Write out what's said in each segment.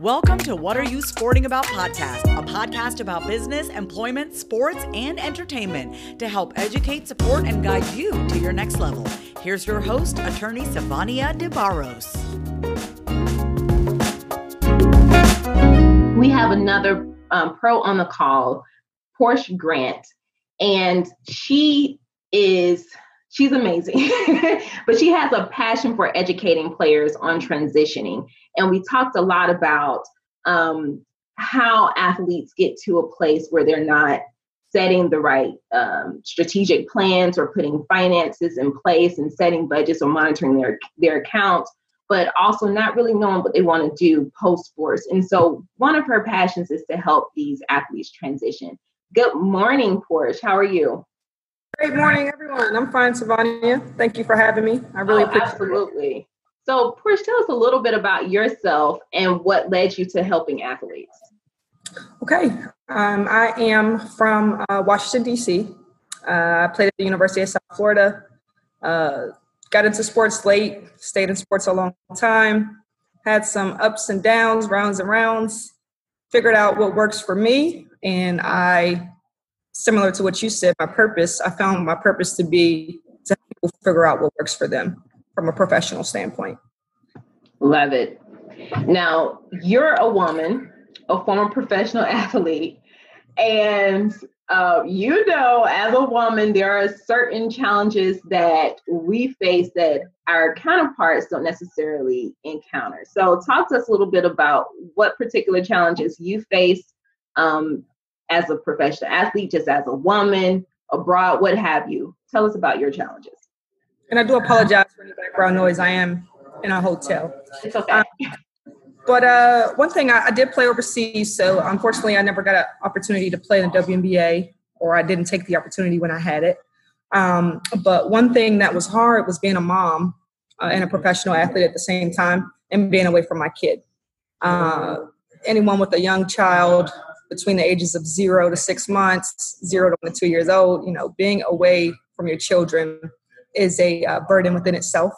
Welcome to What Are You Sporting About podcast, a podcast about business, employment, sports, and entertainment to help educate, support, and guide you to your next level. Here's your host, attorney Sivonnia DeBarros. We have another um, pro on the call, Porche Grant, and she is she's amazing. But she has a passion for educating players on transitioning. And we talked a lot about um, how athletes get to a place where they're not setting the right um, strategic plans or putting finances in place and setting budgets or monitoring their their accounts but also not really knowing what they want to do post sports and so one of her passions is to help these athletes transition. Good morning Porche. how are you Great morning, everyone. I'm fine, Sivonnia. Thank you for having me. I really oh, appreciate absolutely. it. So, Porche, tell us a little bit about yourself and what led you to helping athletes. Okay. Um, I am from uh, Washington, D.C. Uh, I played at the University of South Florida. Uh, got into sports late, stayed in sports a long time, had some ups and downs, rounds and rounds, figured out what works for me, and I similar to what you said, my purpose, I found my purpose to be to help people figure out what works for them from a professional standpoint. Love it. Now, you're a woman, a former professional athlete, and uh, you know, as a woman, there are certain challenges that we face that our counterparts don't necessarily encounter. So, talk to us a little bit about what particular challenges you face um, as a professional athlete, just as a woman, abroad, what have you. Tell us about your challenges. And I do apologize for any background noise. I am in a hotel. It's okay. Um, but uh, one thing, I, I, did play overseas. So unfortunately, I never got an opportunity to play in the WNBA, or I didn't take the opportunity when I had it. Um, but one thing that was hard was being a mom uh, and a professional athlete at the same time and being away from my kid. Uh, anyone with a young child between the ages of zero to six months, zero to two years old, you know, being away from your children is a uh, burden within itself.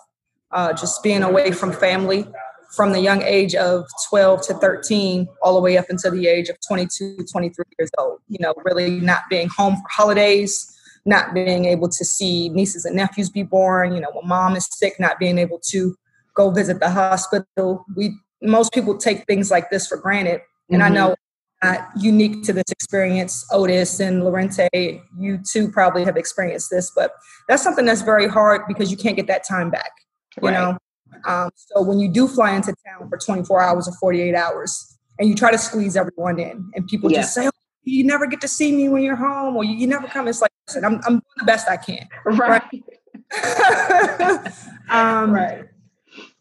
Uh, just being away from family from the young age of 12 to 13 all the way up until the age of 22 23 years old you know really not being home for holidays not being able to see nieces and nephews be born you know when mom is sick not being able to go visit the hospital we most people take things like this for granted and mm-hmm. i know not unique to this experience. Otis and Lorente, you too probably have experienced this, but that's something that's very hard because you can't get that time back. You right. know, um, so when you do fly into town for 24 hours or 48 hours, and you try to squeeze everyone in, and people yeah. just say, oh, "You never get to see me when you're home," or "You, you never come." It's like, listen, I'm, I'm doing the best I can. Right. Right. um, right.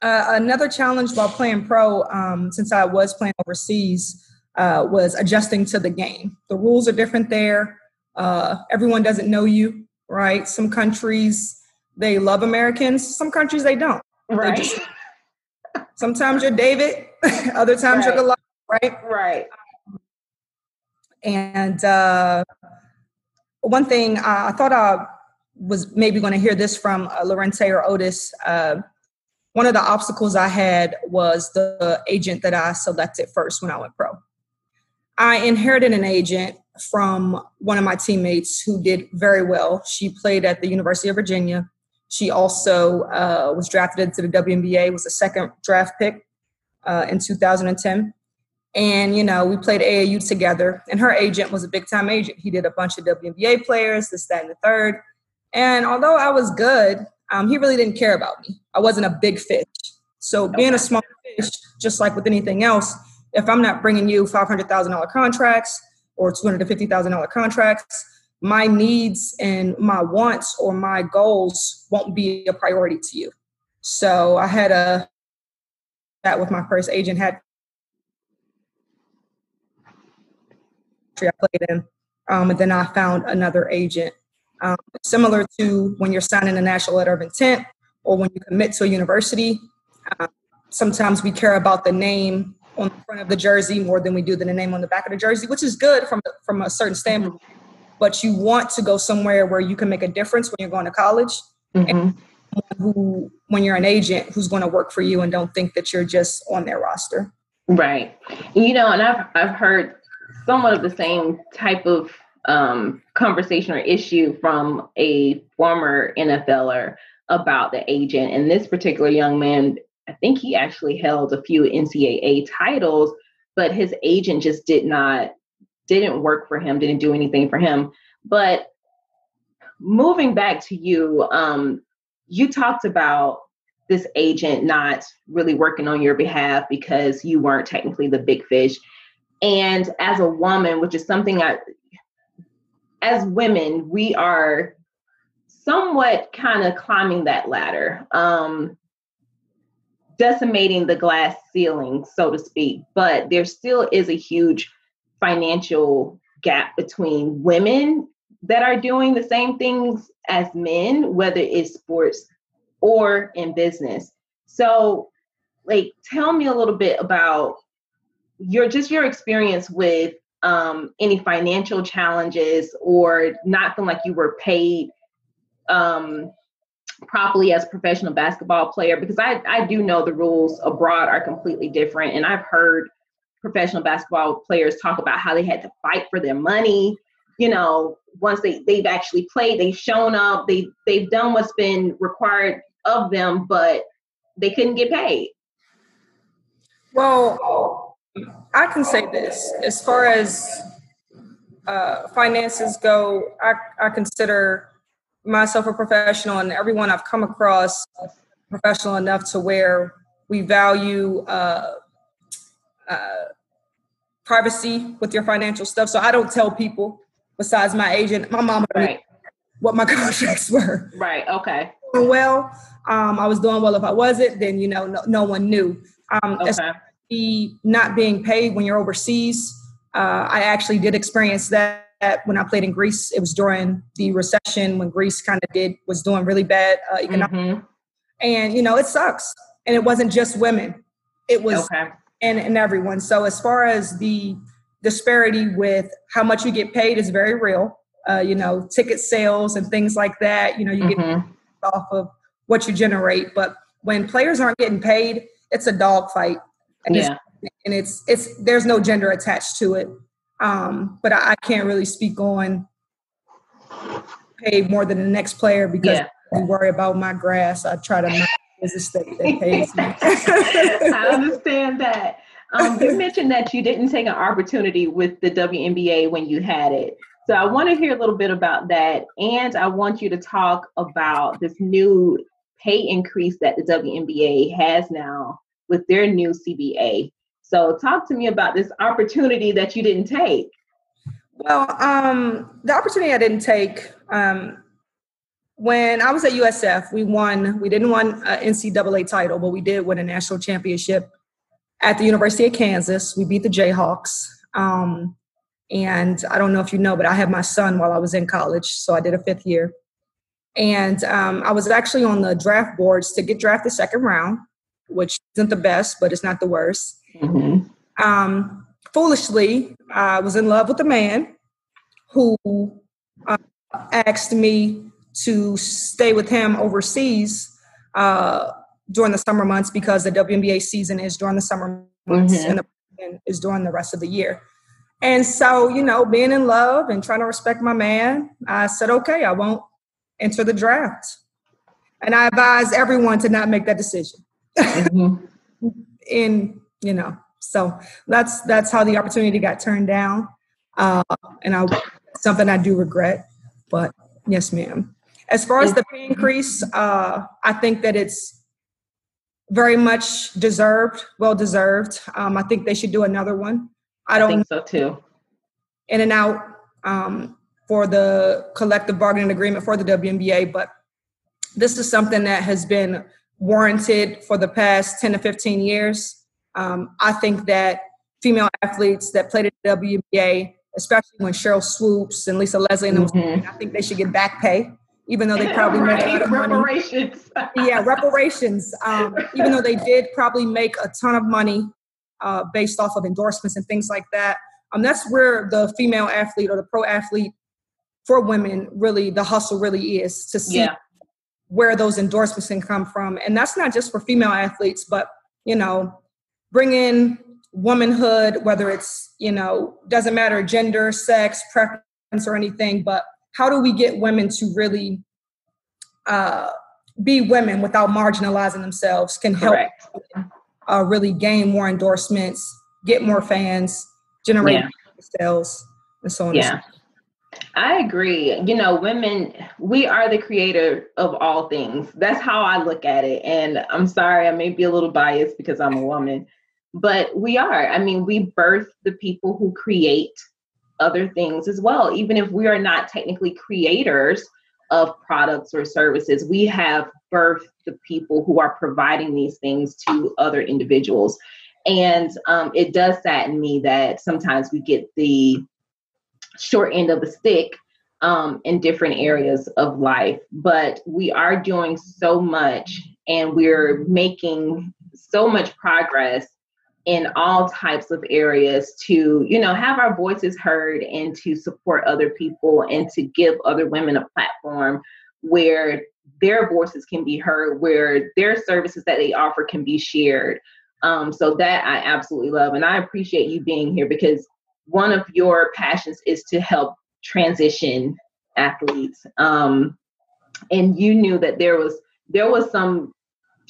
Uh, another challenge while playing pro, um, since I was playing overseas, uh, was adjusting to the game. The rules are different there. Uh, everyone doesn't know you, right? Some countries they love Americans. Some countries they don't. Right. Just, sometimes you're David. Other times right. you're Goliath. Right. Right. And uh, one thing I thought I was maybe going to hear this from uh, Lorente or Otis. Uh, one of the obstacles I had was the agent that I selected first when I went pro. I inherited an agent from one of my teammates who did very well. She played at the University of Virginia. She also uh, was drafted into the WNBA, was a second draft pick uh, in 2010. And, you know, we played AAU together, and her agent was a big time agent. He did a bunch of WNBA players, this, that, and the third. And although I was good, um, he really didn't care about me. I wasn't a big fish. So, being a small fish, just like with anything else, if I'm not bringing you $500,000 contracts or $250,000 contracts, my needs and my wants or my goals won't be a priority to you. So I had a that with my first agent had I played in, um, and then I found another agent. Um, similar to when you're signing a national letter of intent or when you commit to a university, uh, sometimes we care about the name on the front of the jersey more than we do than the name on the back of the jersey, which is good from from a certain standpoint. But you want to go somewhere where you can make a difference when you're going to college. Mm-hmm. And who, when you're an agent, who's going to work for you and don't think that you're just on their roster. Right. You know, and I've I've heard somewhat of the same type of um, conversation or issue from a former NFLer about the agent. And this particular young man, I think he actually held a few NCAA titles, but his agent just did not didn't work for him, didn't do anything for him. But moving back to you, um, you talked about this agent not really working on your behalf because you weren't technically the big fish. And as a woman, which is something I, as women, we are somewhat kind of climbing that ladder, um, decimating the glass ceiling, so to speak. But there still is a huge financial gap between women that are doing the same things as men, whether it's sports or in business. So, like, tell me a little bit about your just your experience with um, any financial challenges or not feeling like you were paid um, properly as a professional basketball player because I, I do know the rules abroad are completely different. And i've heard professional basketball players talk about how they had to fight for their money. You know once they they've actually played they've shown up they they've done what's been required of them but they couldn't get paid. Well i can say this. As far as uh, finances go I, I consider myself a professional and everyone I've come across professional enough to where we value uh, uh, privacy with your financial stuff. So I don't tell people besides my agent, my mom, right. what my contracts were. Right. Okay. Well, um, I was doing well. If I wasn't, then you know, no, no one knew. Um, okay. The not being paid when you're overseas, uh, I actually did experience that when I played in Greece. It was during the recession when Greece kind of did was doing really bad uh, Mm-hmm. And you know, it sucks. And it wasn't just women; it was okay. and and everyone. So as far as the disparity with how much you get paid is very real. Uh, you know, ticket sales and things like that. You know, you mm-hmm. get off of what you generate, but when players aren't getting paid, it's a dogfight. And yeah. It's, and it's it's there's no gender attached to it. Um, but I, I, can't really speak on pay more than the next player because yeah. I worry about my grass. I try to not business that, that pays me. I understand that. Um, you mentioned that you didn't take an opportunity with the WNBA when you had it. So I want to hear a little bit about that. And I want you to talk about this new pay increase that the WNBA has now with their new CBA. So talk to me about this opportunity that you didn't take. Well, um, the opportunity I didn't take um, when I was at USF, we won. We didn't win an NCAA title, but we did win a national championship at the University of Kansas. We beat the Jayhawks. Um, and I don't know if you know, but I had my son while I was in college, so I did a fifth year. And um, I was actually on the draft boards to get drafted second round, which isn't the best, but it's not the worst. Mm-hmm. Um, foolishly, I was in love with a man who uh, asked me to stay with him overseas uh, during the summer months because the WNBA season is during the summer months mm-hmm. and the is during the rest of the year. And so, you know, being in love and trying to respect my man, I said, okay, I won't enter the draft. And I advise everyone to not make that decision. Mm-hmm. in you know so that's that's how the opportunity got turned down. Uh, and i something i do regret but yes ma'am. As far as the pay increase uh, i think that it's very much deserved well deserved. Um, i think they should do another one. I don't I think so too. in and out um, for the collective bargaining agreement for the WNBA, but this is something that has been warranted for the past 10 to 15 years. Um, I think that female athletes that played at the WNBA, especially when Sheryl Swoopes and Lisa Leslie and mm-hmm. I think they should get back pay, even though they probably right. made a lot of reparations. money. yeah, reparations. Um, even though they did probably make a ton of money uh, based off of endorsements and things like that. Um, that's where the female athlete or the pro athlete for women really the hustle really is to see yeah. where those endorsements can come from. And that's not just for female athletes, but, you know, bring in womanhood, whether it's, you know, doesn't matter gender, sex, preference, or anything, but how do we get women to really uh, be women without marginalizing themselves can help uh, really gain more endorsements, get more fans, generate yeah. sales, and so on. Yeah. And so I agree. You know, women, we are the creator of all things. That's how I look at it. And I'm sorry, I may be a little biased because I'm a woman, but we are. I mean, we birth the people who create other things as well. Even if we are not technically creators of products or services, we have birthed the people who are providing these things to other individuals. And um, it does sadden me that sometimes we get the short end of the stick um, in different areas of life. But we are doing so much and we're making so much progress in all types of areas to you know have our voices heard and to support other people and to give other women a platform where their voices can be heard where their services that they offer can be shared. Um, so that i absolutely love and i appreciate you being here because one of your passions is to help transition athletes. Um, and you knew that there was there was some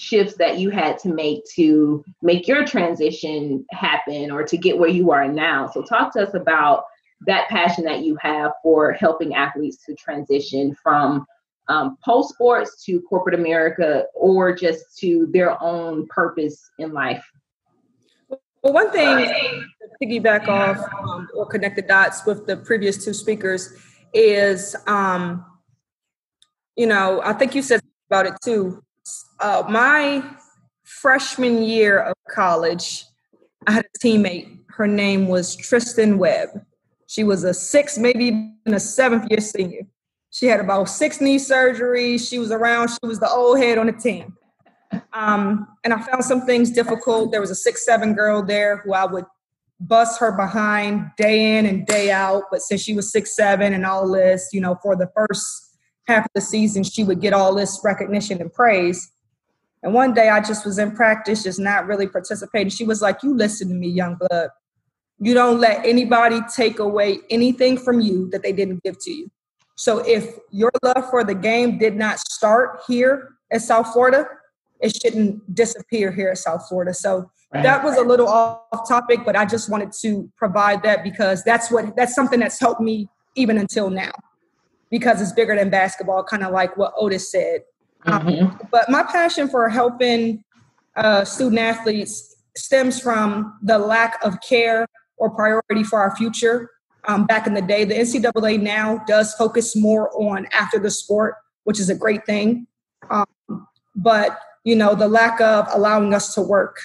shifts that you had to make to make your transition happen or to get where you are now so talk to us about that passion that you have for helping athletes to transition from um, post sports to corporate america or just to their own purpose in life well, one thing to piggyback off um, or connect the dots with the previous two speakers is, um, you know, I think you said about it too. Uh, my freshman year of college, I had a teammate. Her name was Tristan Webb. She was a sixth, maybe even a seventh year senior. She had about six knee surgeries. She was around. She was the old head on the team. Um, and I found some things difficult. There was a six, seven girl there who I would bust her behind day in and day out. But since she was six, seven and all this, you know, for the first half of the season, she would get all this recognition and praise. And one day I just was in practice, just not really participating. She was like, You listen to me, young blood. You don't let anybody take away anything from you that they didn't give to you. So if your love for the game did not start here at South Florida, it shouldn't disappear here in South Florida. So right. that was a little off topic, but I just wanted to provide that because that's what that's something that's helped me even until now because it's bigger than basketball, kind of like what Otis said. Um, mm-hmm. Um, but my passion for helping uh, student athletes stems from the lack of care or priority for our future. Um, back in the day, the NCAA now does focus more on after the sport, which is a great thing. Um, but you know, the lack of allowing us to work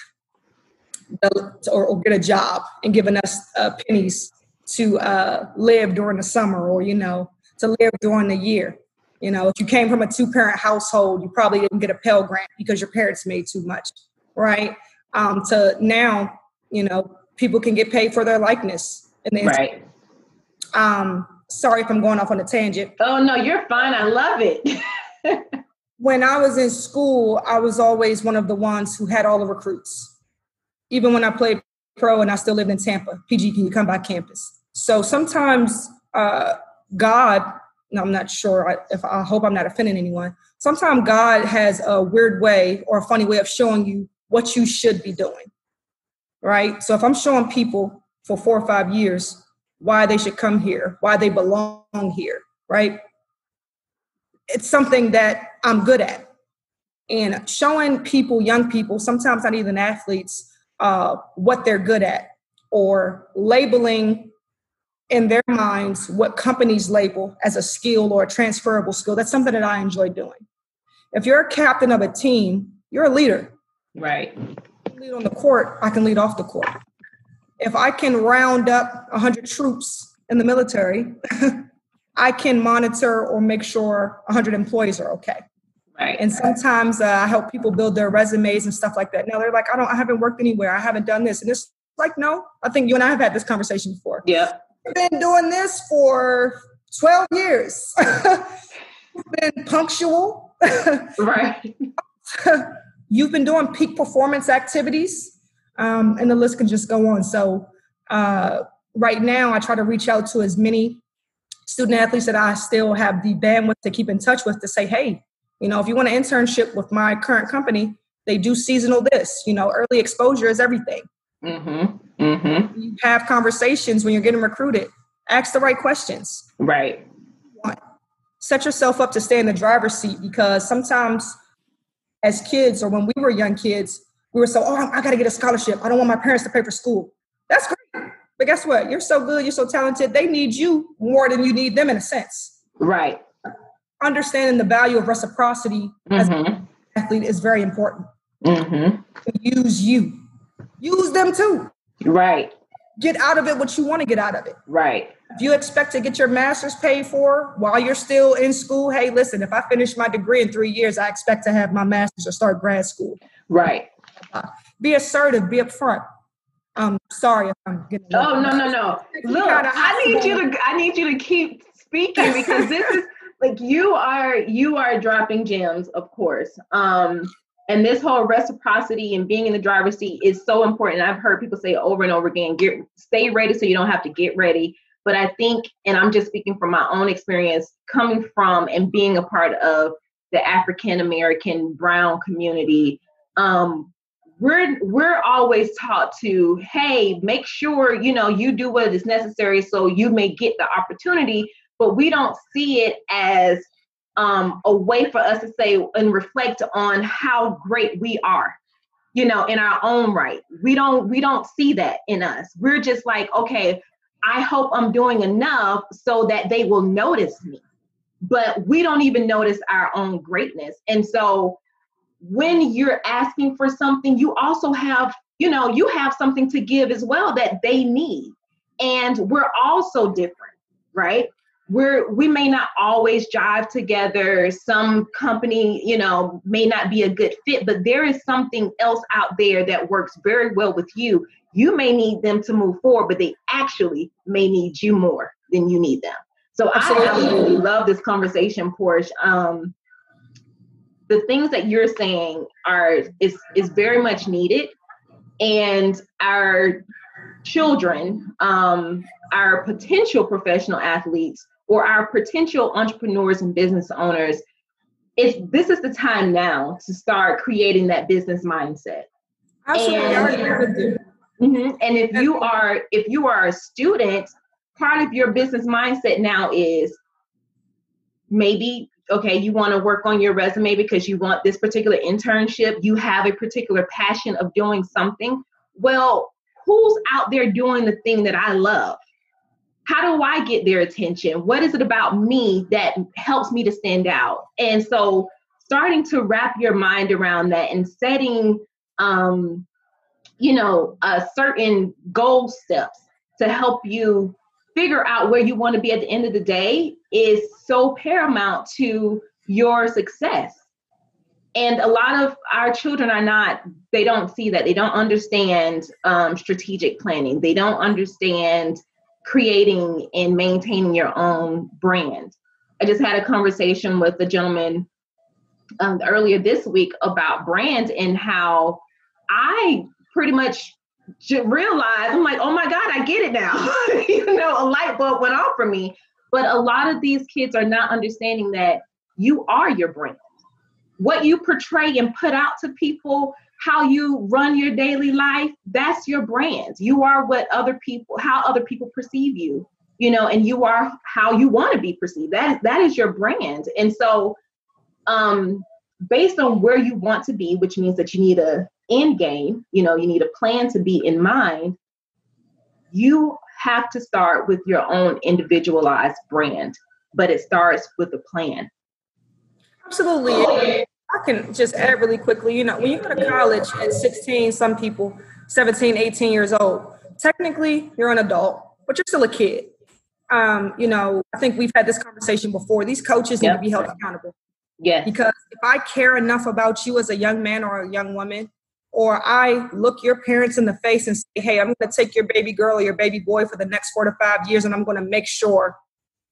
or, or get a job and giving us uh, pennies to uh, live during the summer or, you know, to live during the year. You know, if you came from a two parent household, you probably didn't get a Pell Grant because your parents made too much, right? Um, to now, you know, people can get paid for their likeness. And then, right. Um, sorry if I'm going off on a tangent. Oh, no, you're fine. I love it. when I was in school, I was always one of the ones who had all the recruits. Even when I played pro and I still lived in Tampa, PG, can you come by campus? So sometimes uh, God, I'm not sure if I hope I'm not offending anyone. Sometimes God has a weird way or a funny way of showing you what you should be doing. Right? So if I'm showing people for four or five years why they should come here, why they belong here, right? it's something that I'm good at. And showing people, young people, sometimes not even athletes, uh, what they're good at, or labeling in their minds what companies label as a skill or a transferable skill. That's something that I enjoy doing. If you're a captain of a team, you're a leader. Right. lead on the court, I can lead off the court. If I can round up 100 troops in the military, I can monitor or make sure 100 employees are okay. Right. And sometimes uh, I help people build their resumes and stuff like that. Now they're like, I don't, I haven't worked anywhere. I haven't done this. And it's like, no, I think you and I have had this conversation before. Yeah. Been doing this for 12 years. been punctual. right. You've been doing peak performance activities, um, and the list can just go on. So, uh, right now, I try to reach out to as many student athletes that I still have the bandwidth to keep in touch with to say, hey, you know, if you want an internship with my current company, they do seasonal this. You know, early exposure is everything. Mm-hmm. Mm-hmm. You have conversations when you're getting recruited. Ask the right questions. Right. Set yourself up to stay in the driver's seat because sometimes, as kids or when we were young kids, we were so, oh, I got to get a scholarship. I don't want my parents to pay for school. That's great. But guess what? You're so good. You're so talented. They need you more than you need them in a sense. Right. Understanding the value of reciprocity mm-hmm. as an athlete is very important. Mm-hmm. Use you. Use them too. Right. Get out of it what you want to get out of it. Right. If you expect to get your master's paid for while you're still in school, hey, listen, if I finish my degree in three years, I expect to have my master's or start grad school. Right. Uh, be assertive, be upfront. Um, sorry if I'm getting. Oh no no no! Look, I need you to I need you to keep speaking because this is like you are you are dropping gems, of course. Um, and this whole reciprocity and being in the driver's seat is so important. I've heard people say over and over again, get stay ready so you don't have to get ready. But I think, and I'm just speaking from my own experience, coming from and being a part of the African American Brown community, um, we're we're always taught to, hey, make sure you know you do what is necessary so you may get the opportunity. But we don't see it as um, a way for us to say and reflect on how great we are you know in our own right. We don't we don't see that in us. We're just like okay i hope i'm doing enough so that they will notice me. But we don't even notice our own greatness. And so when you're asking for something you also have you know you have something to give as well that they need. And we're all so different right we're we may not always drive together. Some company you know may not be a good fit but there is something else out there that works very well with you. You may need them to move forward but they actually may need you more than you need them. So Absolutely. i absolutely love this conversation Porche. Um, the things that you're saying are is is very much needed. And our children um, our potential professional athletes or our potential entrepreneurs and business owners, it's this is the time now to start creating that business mindset. Absolutely. And, mm-hmm, and if you are if you are a student, part of your business mindset now is maybe okay you want to work on your resume because you want this particular internship you have a particular passion of doing something. Well who's out there doing the thing that i love how do I get their attention? What is it about me that helps me to stand out? And so starting to wrap your mind around that and setting um, you know, a certain goal steps to help you figure out where you want to be at the end of the day is so paramount to your success. And a lot of our children are not, they don't see that. They don't understand um, strategic planning. They don't understand creating and maintaining your own brand. I just had a conversation with a gentleman um, earlier this week about brand and how I pretty much realized I'm like, oh my God, I get it now. you know, a light bulb went off for me. But a lot of these kids are not understanding that you are your brand. What you portray and put out to people how you run your daily life, that's your brand. You are what other people, how other people perceive you, you know, and you are how you want to be perceived. That that is your brand. And so, um, based on where you want to be, which means that you need a end game, you know, you need a plan to be in mind. You have to start with your own individualized brand, but it starts with a plan. Absolutely. I can just add really quickly, you know, when you go to college at 16, some people 17, 18 years old, technically you're an adult, but you're still a kid. Um, you know, I think we've had this conversation before. These coaches yep. need to be held accountable. Yeah. Because if I care enough about you as a young man or a young woman, or I look your parents in the face and say, hey, I'm going to take your baby girl or your baby boy for the next four to five years, and I'm going to make sure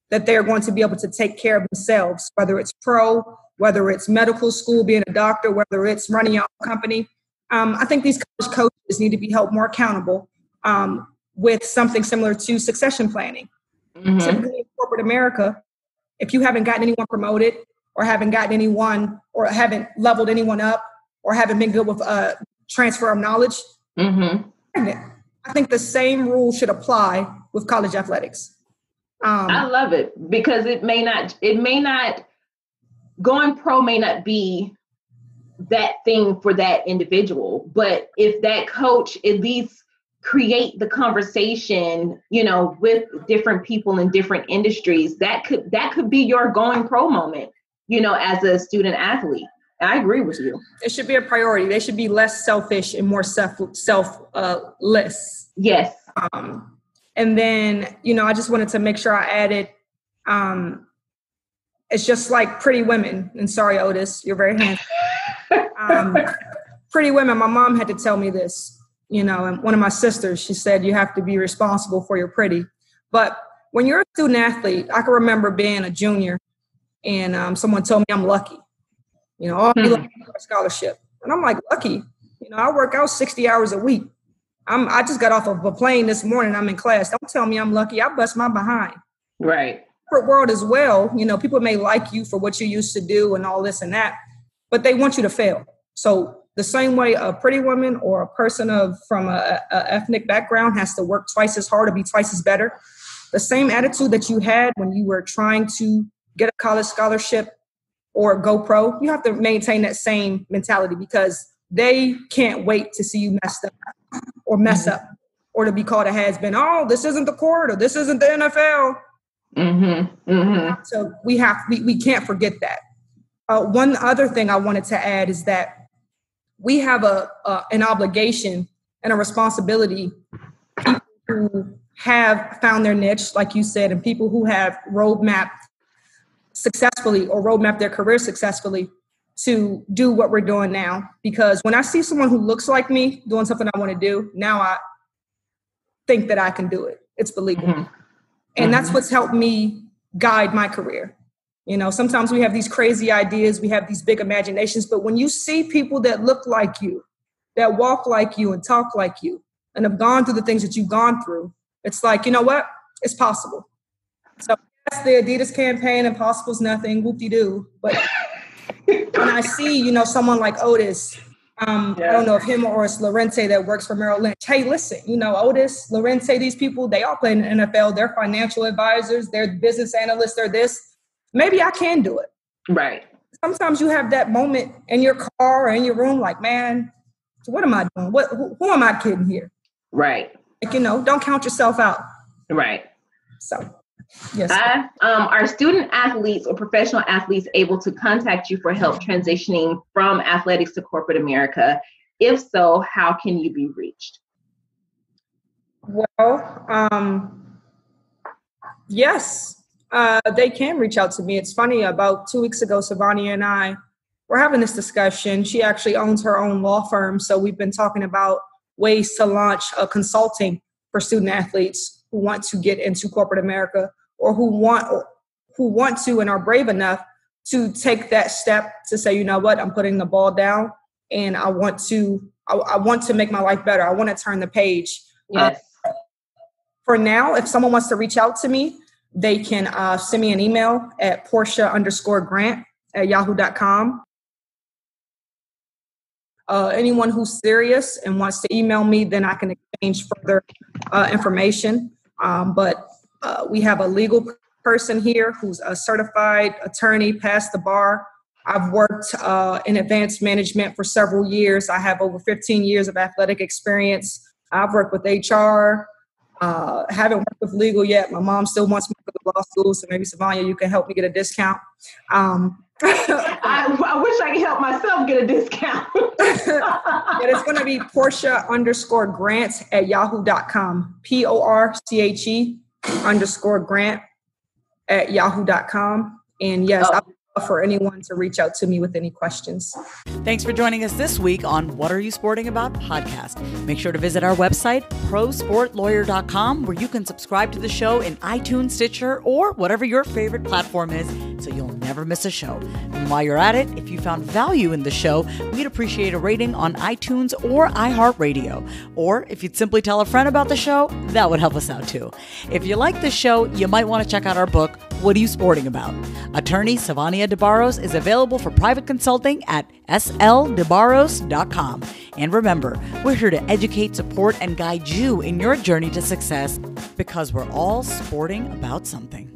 that they're going to be able to take care of themselves, whether it's pro, whether it's medical school, being a doctor, whether it's running your own company. Um, I think these college coaches need to be held more accountable um, with something similar to succession planning. Mm-hmm. Typically in corporate America, if you haven't gotten anyone promoted or haven't gotten anyone or haven't leveled anyone up or haven't been good with uh, transfer of knowledge, mm-hmm. I think the same rule should apply with college athletics. Um, I love it because it may not, it may not, going pro may not be that thing for that individual, but if that coach at least create the conversation you know with different people in different industries that could that could be your going pro moment you know as a student athlete. I agree with you. It should be a priority. They should be less selfish and more self self uh, less. Yes. Um and then you know i just wanted to make sure i added um it's just like pretty women and sorry otis you're very handsome um, pretty women my mom had to tell me this you know, and one of my sisters, she said, you have to be responsible for your pretty. But when you're a student athlete, I can remember being a junior and um, someone told me I'm lucky. You know, oh, hmm. lucky for a scholarship. And I'm like, lucky. You know, I work out 60 hours a week. I'm I just got off of a plane this morning. I'm in class. Don't tell me I'm lucky. I bust my behind. Right. Corporate world as well. You know, people may like you for what you used to do and all this and that, but they want you to fail. So the same way a pretty woman or a person of from a, a, ethnic background has to work twice as hard to be twice as better the same attitude that you had when you were trying to get a college scholarship or go pro you have to maintain that same mentality because they can't wait to see you messed up or mess mm-hmm. up or to be called a has been oh this isn't the court or this isn't the nfl mm-hmm. Mm-hmm. so we have we, we can't forget that uh, one other thing i wanted to add is that we have a, a an obligation and a responsibility people who have found their niche, like you said, and people who have roadmapped successfully or roadmapped their career successfully to do what we're doing now. Because when I see someone who looks like me doing something I want to do, now I think that I can do it. It's believable. Mm-hmm. And mm-hmm. that's what's helped me guide my career. You know, sometimes we have these crazy ideas, we have these big imaginations, but when you see people that look like you, that walk like you and talk like you, and have gone through the things that you've gone through, it's like, you know what? It's possible. So that's the Adidas campaign, impossible's nothing, whoop-de-doo. But when I see, you know, someone like Otis, um, yeah. I don't know if him or it's Lorente that works for Merrill Lynch. Hey, listen, you know, Otis, Lorente, these people, they all play in the NFL. They're financial advisors, they're business analysts, they're this maybe I can do it. Right. Sometimes you have that moment in your car or in your room, like, man, what am I doing? What who, who am I kidding here? Right. Like, you know, don't count yourself out. Right. So Yes. Um, are student athletes or professional athletes able to contact you for help transitioning from athletics to corporate America? If so, how can you be reached? Well, um, yes, uh, they can reach out to me. It's funny, about two weeks ago, Sivonnia and I were having this discussion. She actually owns her own law firm. So we've been talking about ways to launch a consulting for student athletes who want to get into corporate America or who want or who want to and are brave enough to take that step to say, you know what, I'm putting the ball down and I want to I, I want to make my life better. I want to turn the page. Yes. Uh, for now, if someone wants to reach out to me, they can uh, send me an email at Porche underscore grant at yahoo.com. Uh, anyone who's serious and wants to email me, then I can exchange further uh, information. Um, but uh, we have a legal person here who's a certified attorney, passed the bar. I've worked uh, in advanced management for several years. I have over 15 years of athletic experience. I've worked with HR, uh, haven't worked with legal yet. My mom still wants me to go to law school, so maybe Savannah, you can help me get a discount. Um, I, I, wish I could help myself get a discount. But it's going to be Porche underscore grant at yahoo.com. P O R C H E underscore grant at yahoo.com. And yes, oh. I'll for anyone to reach out to me with any questions. Thanks for joining us this week on What Are You Sporting About podcast. Make sure to visit our website, prosportlawyer.com, where you can subscribe to the show in iTunes, Stitcher, or whatever your favorite platform is so you'll never miss a show. And while you're at it, if you found value in the show, we'd appreciate a rating on iTunes or iHeartRadio. Or if you'd simply tell a friend about the show, that would help us out too. If you like the show, you might want to check out our book, What Are You Sporting About? Attorney Sivonnia DeBarros is available for private consulting at sldebarros.com. And remember, we're here to educate, support, and guide you in your journey to success because we're all sporting about something.